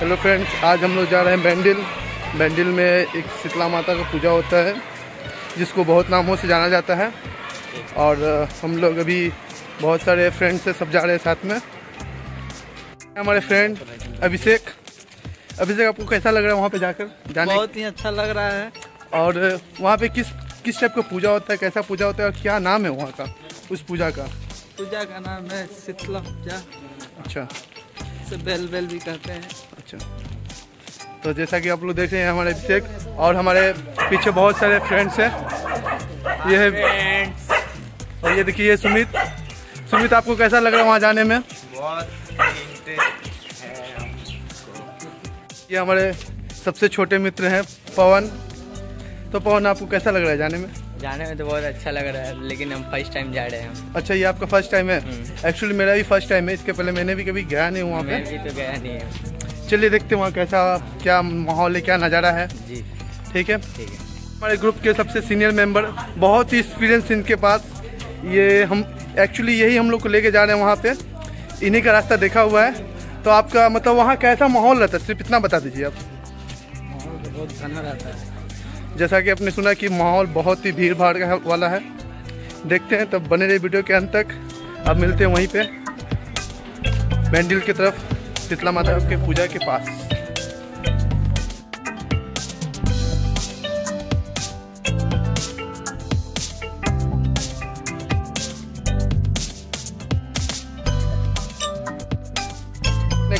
Hello friends आज हम लोग जा रहे हैं बैंडिल। बैंडिल में एक शीतला माता का पूजा होता है जिसको बहुत नामों से जाना जाता है। और हम लोग अभी बहुत सारे फ्रेंड्स से सब जा रहे हैं साथ में। हमारे फ्रेंड अभिषेक। अभिषेक आपको कैसा लग रहा है वहाँ पे जाकर? जाने बहुत ही अच्छा लग रहा है। और वहाँ पे किस किस टाइप का पूजा होता है कैसा पूजा होता है और क्या नाम है वहाँ का उस पूजा का? पूजा का नाम है शीतला पूजा। अच्छा। से बेल बेल भी कहते हैं। अच्छा। तो जैसा कि आप लोग देख रहे हैं हमारे अभिषेक और हमारे पीछे बहुत सारे फ्रेंड्स हैं। ये है और ये देखिए ये सुमित। सुमित आपको कैसा लग रहा है वहाँ जाने में? ये हमारे सबसे छोटे मित्र हैं पवन। तो पवन आपको कैसा लग रहा है जाने में? जाने में तो बहुत अच्छा लग रहा है लेकिन हम फ़र्स्ट टाइम जा रहे हैं। अच्छा ये आपका फ़र्स्ट टाइम है? हम्म। एक्चुअली मेरा भी फ़र्स्ट टाइम है इसके पहले मैंने भी कभी गया नहीं हूँ वहाँ मैं पे भी तो गया नहीं है। चलिए देखते हैं वहाँ कैसा क्या माहौल है क्या नज़ारा है। जी। ठीक है? ठीक है। हमारे ग्रुप के सबसे सीनियर मेंबर बहुत ही एक्सपीरियंस इनके पास। ये हम एक्चुअली यही हम लोग को लेके जा रहे हैं वहाँ पे। इन्हीं का रास्ता देखा हुआ है। तो आपका मतलब वहाँ कैसा माहौल रहता है? सिर्फ़ इतना बता दीजिए आप। माहौल तो बहुत घना रहता है। जैसा कि आपने सुना कि माहौल बहुत ही भीड़ भाड़ का वाला है। देखते हैं तब बने रहे वीडियो के अंत तक। अब मिलते हैं वहीं पे। बैंडिल की तरफ़ शीतला माता के पूजा के पास।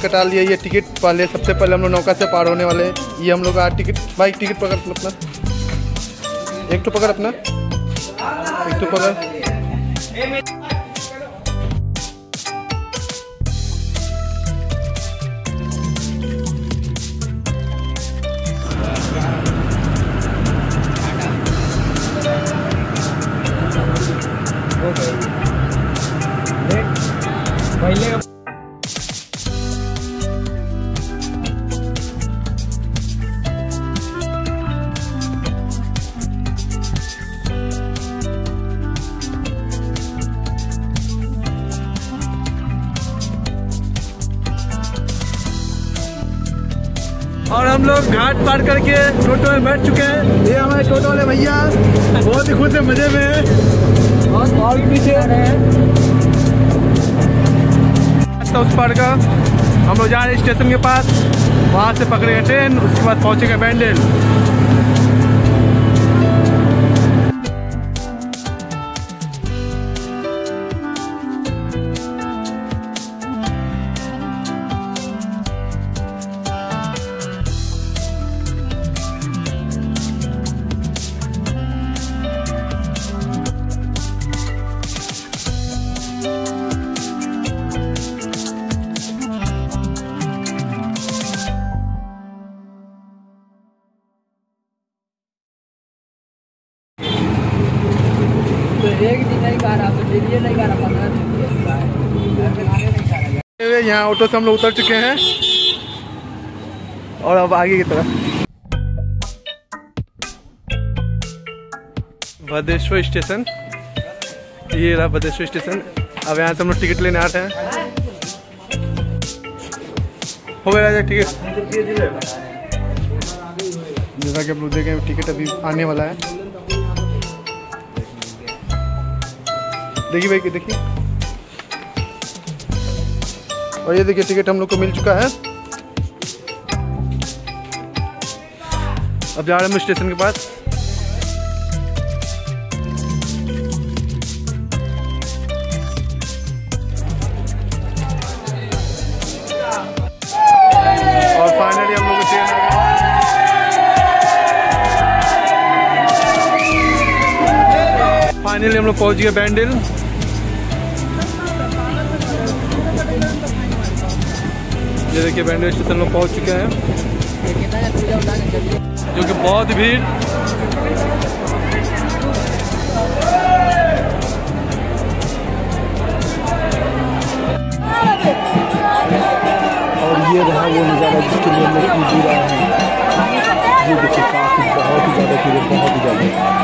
कटा लिया ये टिकट वाले, सबसे पहले हम लोग नौका से पार होने वाले। ये हम लोग का टिकट भाई टिकट पकड़ अपना। एक तो पकड़ अपना। एक तो पकड़। और हम लोग घाट पार करके टोटो में बैठ चुके हैं। ये हमारे टोटो वाले भैया बहुत ही खुश है मज़े में है। और और पीछे रास्ता उस पार का। हम लोग जा रहे हैं स्टेशन के पास। वहाँ से पकड़ेगा ट्रेन उसके बाद पहुँचेगा बैंडल। यहाँ ऑटो से हम लोग उतर चुके हैं। और अब आगे की तरफ़। भद्रेश्वर स्टेशन। ये रहा भद्रेश्वर स्टेशन। अब यहाँ से हम लोग टिकट लेने आ रहे हैं। हो गया राजा, टिकट। जैसा कि आप लोग देखें, टिकट अभी आने वाला है। देखिए भाई, देखिए। और ये देखिए टिकट हम लोग को मिल चुका है। अब जा रहे हैं स्टेशन के पास। फाइनली हम लोग। फाइनली हम लोग पहुँच गए बैंडल ये देखिए बैंडल स्टेशन में पहुँच चुके हैं। जो कि बहुत भीड़। और ये रहा वो नज़ारा जिसके लिए हम लोग भी रहे हैं। ये देखिए, काफ़ी बहुत ही ज़्यादा भीड़ बहुत ही ज़्यादा।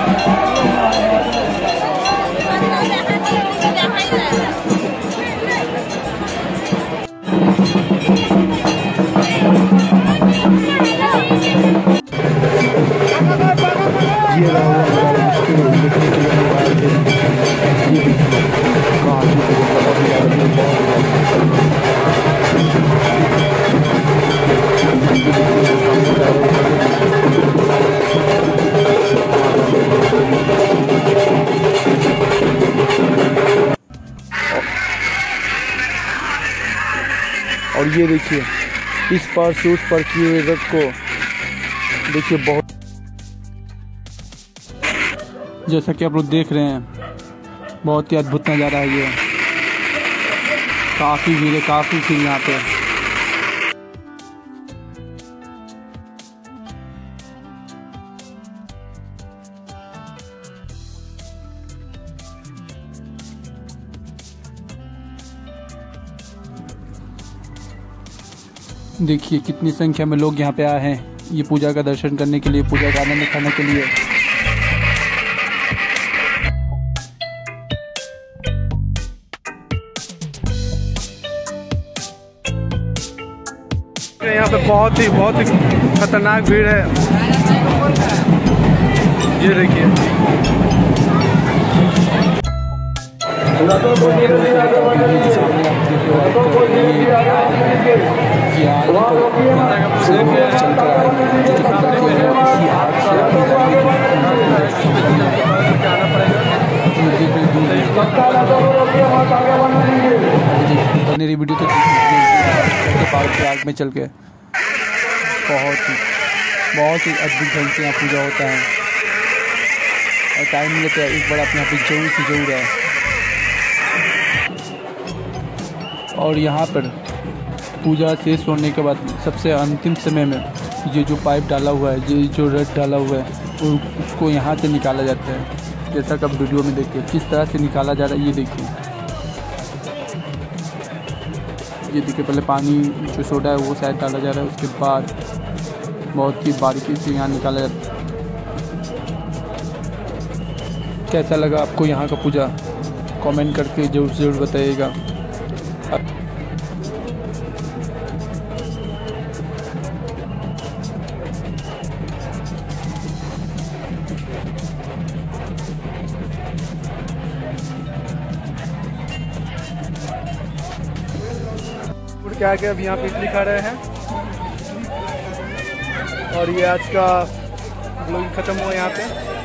और ये देखिए, इस पार से उस पार किए रथ को देखिए बहुत जैसा कि आप लोग देख रहे हैं बहुत ही अद्भुत नज़ारा है ये। काफ़ी भीड़ है, काफ़ी भीड़ यहाँ पे। देखिए कितनी संख्या में लोग यहाँ पे आए हैं, ये पूजा का दर्शन करने के लिए, पूजा का आनंद उठाने के लिए। यहाँ पे बहुत ही बहुत ही खतरनाक भीड़ है। ये देखिए मेरी वीडियो तो पार्क पार्क में चल के बहुत ही बहुत ही अद्भुत ढंग से यहाँ पूजा होता है। और टाइम मिले तो एक बार आप यहाँ पे ज़रूर से ज़रूर आए। और यहाँ पर पूजा शेष होने के बाद सबसे अंतिम समय में ये जो पाइप डाला हुआ है, ये जो रड डाला हुआ है उसको यहाँ से निकाला जाता है। जैसा कि आप वीडियो में देखिए, किस तरह से निकाला जा रहा है, ये देखिए। ये देखिए, पहले पानी जो सोडा है, वो शायद डाला जा रहा है, उसके बाद बहुत ही बारीकी से यहाँ निकाला जाता है। कैसा लगा आपको यहाँ का पूजा? कमेंट करके ज़रूर ज़रूर बताइएगा। क्या आके अब यहाँ पे इडली खा रहे हैं। और ये आज का ब्लॉगिंग ख़त्म हुआ यहाँ पे।